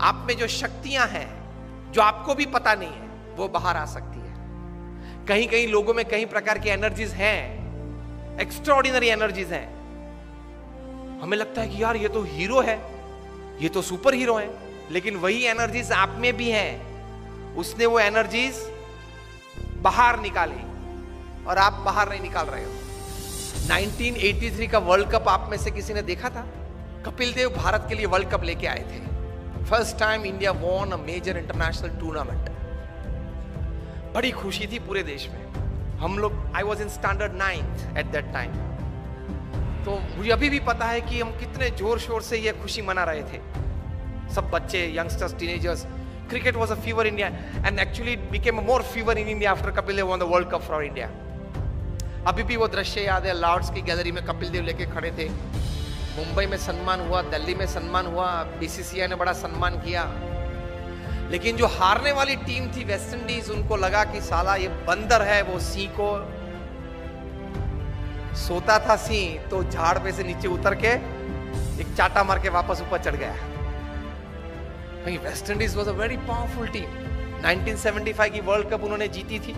आप में जो शक्तियाँ हैं, जो आपको भी पता नहीं है, वो बाहर आ सकती है। कहीं कहीं लोगों में कई प्रकार की एनर्जीज हैं एक्स्ट्रॉर्डिनरी एनर्जीज हैं। हमें लगता है कि यार, ये तो हीरो है, ये तो सुपर हीरो है, लेकिन वही एनर्जीज आप में भी है। उसने वो एनर्जीज बाहर निकाली और आप बाहर नहीं निकाल रहे हो। 1983 का वर्ल्ड कप आप में से किसी ने देखा था? कपिल देव भारत के लिए वर्ल्ड कप लेके आए थे। First time India won a major international tournament बड़ी खुशी थी पूरे देश में। हम लोग I was in standard ninth at that time तो मुझे अभी भी पता है कि हम कितने ज़ोर शोर से ये खुशी मना रहे थे। सब बच्चे youngsters teenagers was a fever in India and actually it became a more fever in India after Kapil Dev won the World Cup for अभी भी वो दृश्य याद है लॉर्ड्स की गैलरी में कपिल देव लेके खड़े थे। मुंबई में सम्मान हुआ, दिल्ली में सम्मान हुआ बीसीसीआई ने बड़ा सम्मान किया। लेकिन जो हारने वाली टीम थी वेस्ट इंडीज उनको लगा कि साला ये बंदर है, वो सी को सोता था सी तो झाड़ पे से नीचे उतर के एक चाटा मार के वापस ऊपर चढ़ गया। West Indies was a very powerful team 1975 की वर्ल्ड कप उन्होंने जीती थी।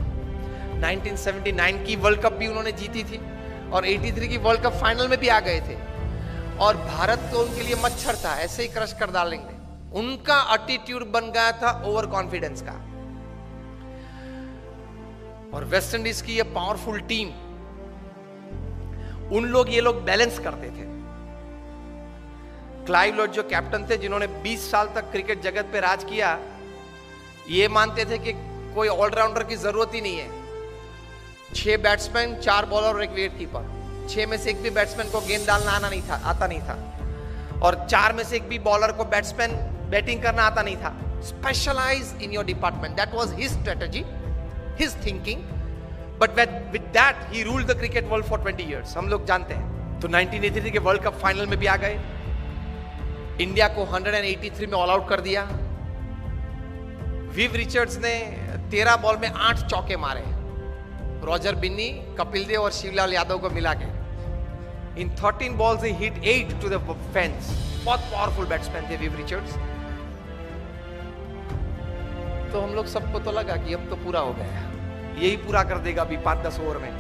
1979 की वर्ल्ड कप भी उन्होंने जीती थी। और 83 की वर्ल्ड कप फाइनल में भी आ गए थे। और भारत तो उनके लिए मच्छर था, ऐसे ही क्रश कर डालेंगे। उनका एटीट्यूड बन गया था ओवर कॉन्फिडेंस का। और वेस्ट इंडीज की ये पावरफुल टीम उन लोग ये लोग बैलेंस करते थे। क्लाइव लॉर्ड जो कैप्टन थे, जिन्होंने 20 साल तक क्रिकेट जगत पे राज किया, ये मानते थे कि कोई ऑलराउंडर की ज़रूरत ही नहीं है। छह बैट्समैन चार बॉलर और एक विकेट कीपर छह में से एक भी बैट्समैन को गेंद डालना आना नहीं था, आता नहीं था। और चार में से एक भी बॉलर को बैट्समैन बैटिंग करना आता नहीं था। Specialise in your department that was his strategy his thinking but with that he ruled the cricket world for 20 years हम लोग जानते हैं। तो 1983 के वर्ल्ड कप फाइनल में भी आ गए। इंडिया को 183 में ऑल आउट कर दिया। विव रिचर्ड्स ने 13 बॉल में आठ चौके मारे। रॉजर बिन्नी कपिल देव और शिवलाल यादव को मिला के। In 13 balls hit 8 to the fence बहुत पावरफुल बैट्समैन थे विव रिचर्ड्स तो हम लोग सबको तो लगा कि अब तो पूरा हो गया। यही पूरा कर देगा अभी पाँच दस ओवर में।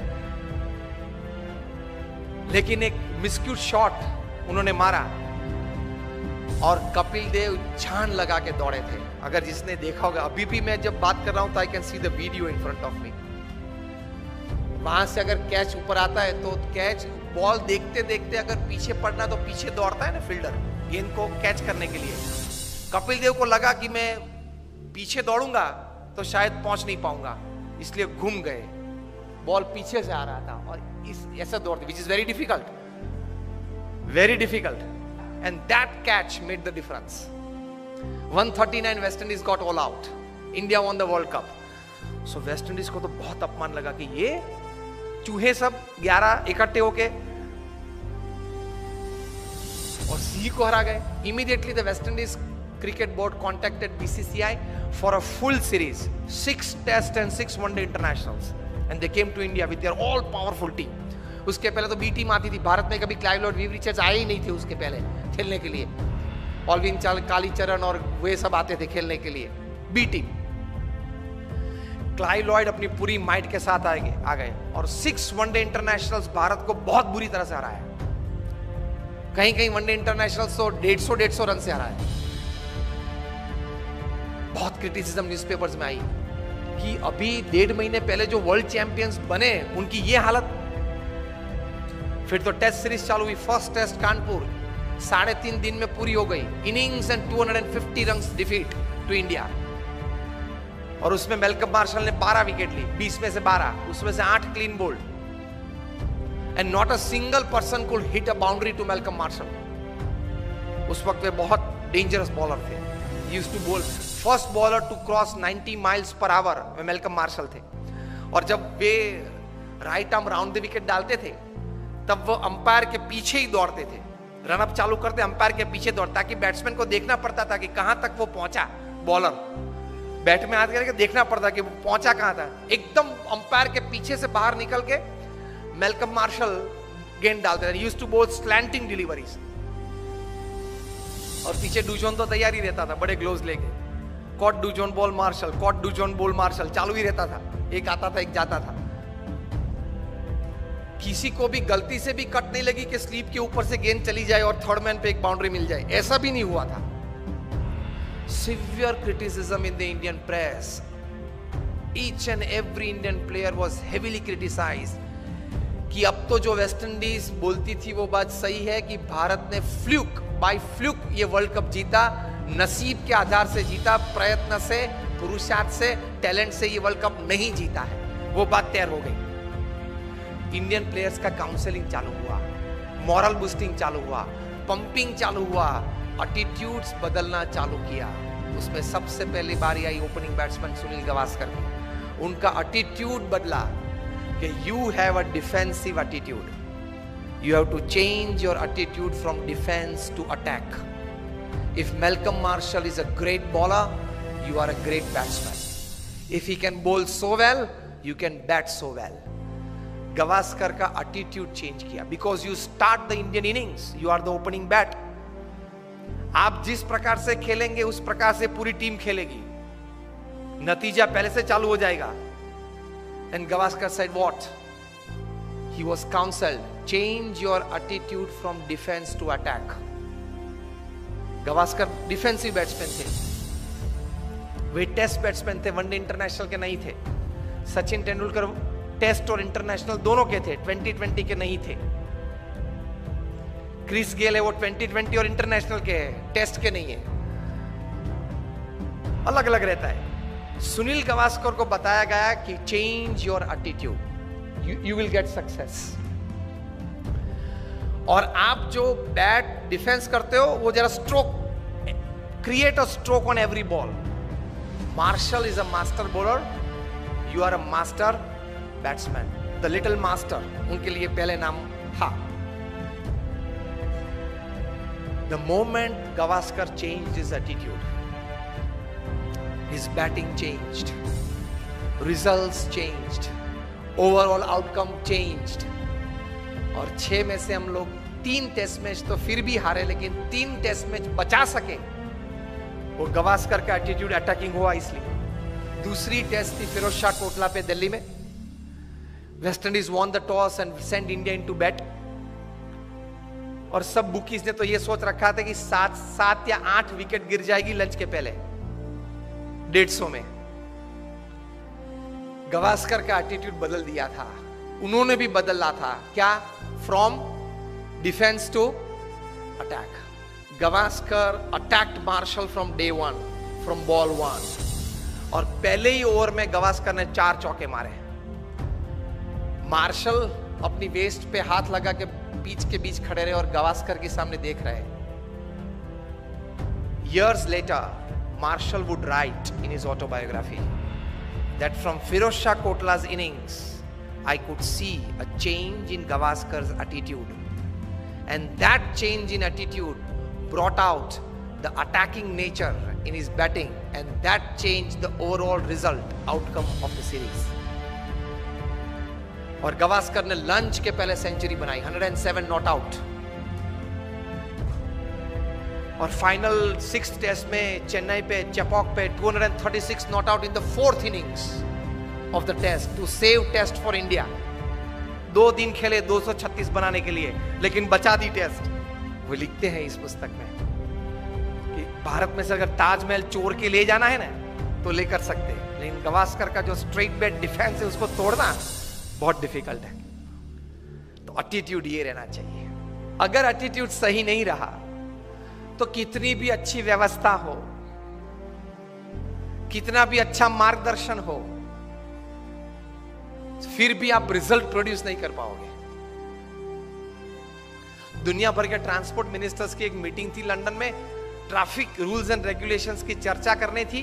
लेकिन एक मिस्क्यूट शॉट उन्होंने मारा। और कपिल देव छान लगा के दौड़े थे। अगर जिसने देखा होगा, अभी भी मैं जब बात कर रहा हूँ तो I can see the video in front of me वहाँ से अगर कैच ऊपर आता है तो कैच बॉल देखते देखते अगर पीछे पड़ना तो पीछे दौड़ता है ना फील्डर गेंद को कैच करने के लिए। कपिल देव को लगा कि मैं पीछे दौड़ूँगा तो शायद पहुँच नहीं पाऊँगा, इसलिए घूम गए। बॉल पीछे से आ रहा था और इस, ऐसा दौड़ते which is very difficult very difficult and that catch made the difference 139 West Indies got all out India won the world cup so West Indies को तो बहुत अपमान लगा कि ये चूहे सब 11 इकट्ठे होके और सी को हरा गए। Immediately the West Indies cricket board contacted BCCI for a full series six test and six one day internationals and they came to India with their all powerful team उसके पहले तो बी टीम आती थी। भारत में कभी Clive Lord weave Richards आए ही नहीं थे उसके पहले खेलने के लिए। ऑलविन चाल कालीचरण और वे सब आते थे खेलने के लिए। बी टीम क्लाइव लॉयड अपनी पूरी माइट के साथ आ गए आ गए। और सिक्स वनडे इंटरनेशनल्स भारत को बहुत बुरी तरह से हराया कहीं कहीं वनडे इंटरनेशनल्स तो डेढ़ सौ डेढ़ सौ रन से हराया बहुत क्रिटिसिज्म न्यूज़पेपर्स में आई कि अभी डेढ़ महीने पहले जो वर्ल्ड चैंपियंस बने, उनकी ये हालत। फिर तो टेस्ट सीरीज़ चालू हुई फ़र्स्ट टेस्ट कानपुर। साढ़े तीन दिन में पूरी हो गई। Innings and 250 run defeat to India और उसमें मेलकम मार्शल ने 12 विकेट ली 20 में से 12 उसमें से 8 clean bowled and not a single person could hit a boundary to Malcolm Marshall. उस वक्त वे बहुत डेंजरस बॉलर थे. Use to bowl first bowler to cross 90 miles per hour में मेलकम मार्शल थे. और जब वे right arm round the wicket डालते थे, तब वो अंपायर के पीछे ही दौड़ते थे. रनअप चालू करते अंपायर के पीछे दौड़, ताकि बैट्समैन को देखना पड़ता था कि कहाँ तक वो पहुँचा बॉलर बैट में हाथ करके देखना पड़ता कि वो पहुँचा कहाँ था। एकदम अंपायर के पीछे से बाहर निकल के मेलकम मार्शल गेंद डालते थे used to bowl slanting deliveries और पीछे डूजोन तो तैयार ही रहता था, बड़े ग्लोव लेके। Caught Dujon bowl Marshall caught Dujon bowl Marshall, चालू ही रहता था। एक आता था, एक जाता था। किसी को भी गलती से भी कट नहीं लगी कि स्लीप के ऊपर से गेंद चली जाए और थर्ड मैन पे एक बाउंड्री मिल जाए। ऐसा भी नहीं हुआ था। Severe criticism in the Indian press each and every Indian player was heavily criticise कि अब तो जो वेस्ट इंडीज बोलती थी वो बात सही है कि भारत ने फ्लूक बाय फ्लूक ये वर्ल्ड कप जीता, नसीब के आधार से जीता, प्रयत्न से, पुरुषार्थ से टैलेंट से ये वर्ल्ड कप नहीं जीता है। वो बात तैयार हो गई। इंडियन प्लेयर्स का काउंसलिंग चालू हुआ मॉरल बूस्टिंग चालू हुआ पंपिंग चालू हुआ। एटीट्यूड्स बदलना चालू किया। उसमें सबसे पहली बारी आई ओपनिंग बैट्समैन सुनील गवास्कर उनका एटीट्यूड बदला कि you have a defensive attitude you have to change your attitude from defence to attack if Malcolm Marshall is a great bowler, you are a great batsman. If he can bowl so well, you can bat so well. Gavaskar का attitude change किया। Because you start the Indian innings you are the opening bat आप जिस प्रकार से खेलेंगे, उस प्रकार से पूरी टीम खेलेगी। नतीजा पहले से चालू हो जाएगा। And Gavaskar said what he was counselled change your attitude from defence to attack Gavaskar defensive batsman थे। वे टेस्ट बैट्समैन थे, वनडे इंटरनेशनल के नहीं थे। सचिन तेंदुलकर टेस्ट और इंटरनेशनल दोनों के थे 2020 के नहीं थे। क्रिस गेल है वो 2020 और इंटरनेशनल के है। टेस्ट के नहीं है। अलग अलग रहता है। सुनील गवास्कर को बताया गया कि change your attitude you will get success और आप जो बैट डिफेंस करते हो, वो जरा stroke create a stroke on every ball Marshall is a master bowler you are a master batsman the little master उनके लिए पहले नाम था। The moment Gavaskar change is attitude his batting changed results changed overall outcome changed और छह में से हम लोग तीन टेस्ट मैच तो फिर भी हारे, लेकिन तीन टेस्ट मैच बचा सके। वो गवास्कर का एटीट्यूड अटैकिंग हुआ इसलिए। दूसरी टेस्ट थी फिरोज शाह कोटला पे दिल्ली में। West Indies won the toss and send India in to bat और सब बुकीज ने तो ये सोच रखा था कि सात सात या आठ विकेट गिर जाएगी लंच के पहले, डेढ़ सौ में। गवास्कर का एटीट्यूड बदल दिया था। उन्होंने भी बदला था। क्या? From defence to attack Gavaskar attacked Marshall from day one from ball one और पहले ही ओवर में गवास्कर ने चार चौके मारे। मार्शल अपनी वेस्ट पे हाथ लगा के बीच के बीच खड़े रहे और गवास्कर के सामने देख रहे years later marshall would write in his autobiography that from firoz shah kotla's innings i could see a change in gavaskar's attitude and that change in attitude brought out the attacking nature in his batting and that changed the overall result outcome of the series और गवास्कर ने lunch के पहले century बनाई। 107 not out. और final six test में चेन्नई पे, चपॉक पे 236 not out in the fourth innings of the test to save test for India दो दिन खेले 236 बनाने के लिए, लेकिन बचा दी टेस्ट वो लिखते हैं इस पुस्तक में कि भारत में से अगर ताजमहल चोर के ले जाना है ना तो लेकर सकते हैं। लेकिन गवास्कर का जो स्ट्रेट बेट डिफेंस है, उसको तोड़ना बहुत डिफ़िकल्ट है। तो एटीट्यूड ये रहना चाहिए। अगर एटीट्यूड सही नहीं रहा तो कितनी भी अच्छी व्यवस्था हो, कितना भी अच्छा मार्गदर्शन हो, फिर भी आप रिज़ल्ट प्रोड्यूस नहीं कर पाओगे। दुनिया भर के ट्रांसपोर्ट मिनिस्टर्स की एक मीटिंग थी लंदन में। ट्रैफ़िक रूल्स एंड रेगुलेशंस की चर्चा करनी थी।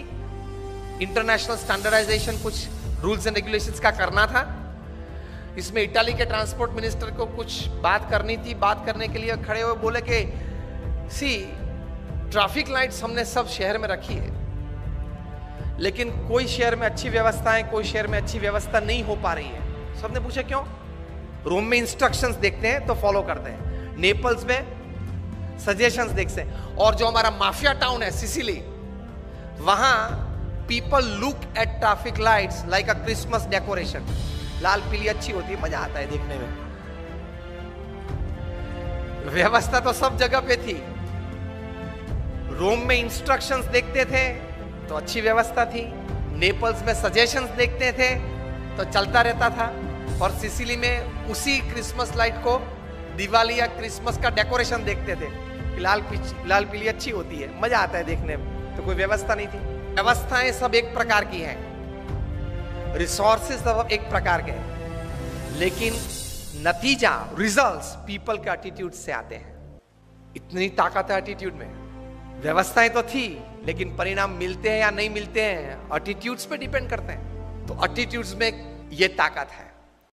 इंटरनेशनल स्टैंडर्डाइजेशन कुछ रूल्स एंड रेगुलेशंस का करना था। इसमें इटाली के ट्रांसपोर्ट मिनिस्टर को कुछ बात करनी थी, बात करने के लिए खड़े हुए बोले कि, सी ट्रैफ़िक लाइट्स हमने सब शहर में रखी है, लेकिन कोई शहर में अच्छी व्यवस्था है कोई शहर में अच्छी व्यवस्था नहीं हो पा रही है। सबने पूछा, क्यों? रोम में इंस्ट्रक्शंस देखते हैं तो फॉलो करते हैं। नेपल्स में सजेशंस देखते हैं। और जो हमारा माफिया टाउन है सिसिली वहाँ people look at traffic lights like a Christmas decoration लाल पीली अच्छी होती है, मज़ा आता है देखने में। व्यवस्था तो सब जगह पे थी। रोम में इंस्ट्रक्शंस देखते थे तो अच्छी व्यवस्था थी। नेपल्स में सजेशंस देखते थे तो चलता रहता था। और सिसिली में उसी क्रिसमस लाइट को, दिवाली या क्रिसमस का डेकोरेशन देखते थे लाल लाल पीली अच्छी होती है, मज़ा आता है देखने में। तो कोई व्यवस्था नहीं थी। व्यवस्थाएँ सब एक प्रकार की हैं। रिसोर्सेज सब एक प्रकार के लेकिन नतीजा रिजल्ट्स पीपल के एटीट्यूड से आते हैं। इतनी ताकत है एटीट्यूड में। व्यवस्थाएँ तो थी, लेकिन परिणाम मिलते हैं या नहीं मिलते हैं एटीट्यूड्स पे डिपेंड करते हैं। तो एटीट्यूड्स में ये ताकत है।